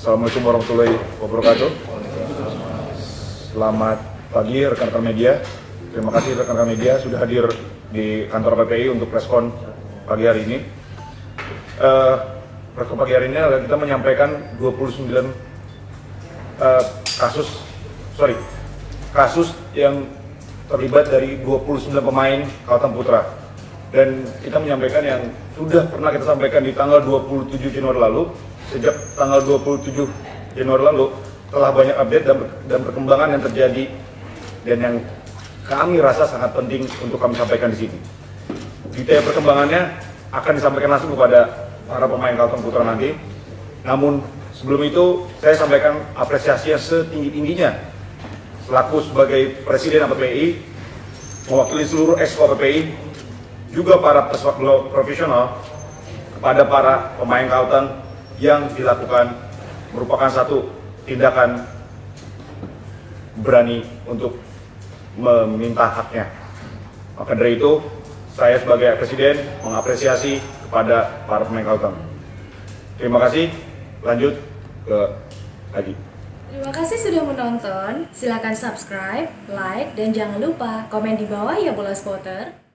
Assalamualaikum warahmatullahi wabarakatuh. Selamat pagi rekan-rekan media. Terima kasih rekan-rekan media sudah hadir di kantor PPI untuk preskon pagi hari ini. Uh, preskon pagi hari ini adalah kita menyampaikan 29 uh, kasus, sorry, kasus yang terlibat dari 29 pemain Kalteng Putra. Dan kita menyampaikan yang sudah pernah kita sampaikan di tanggal 27 Januari lalu, sejak tanggal 27 Januari lalu telah banyak update dan, dan perkembangan yang terjadi dan yang kami rasa sangat penting untuk kami sampaikan di sini. Detail perkembangannya akan disampaikan langsung kepada para pemain Kalteng Putra nanti. Namun sebelum itu saya sampaikan apresiasi yang setinggi-tingginya selaku sebagai Presiden APPI mewakili seluruh exco APPI juga para profesional kepada para pemain Kalteng yang dilakukan merupakan satu tindakan berani untuk meminta haknya. Maka dari itu, saya sebagai Presiden mengapresiasi kepada para pemain Kalteng. Terima kasih. Lanjut ke Haji. Terima kasih sudah menonton. Silakan subscribe, like, dan jangan lupa komen di bawah ya bola spotter.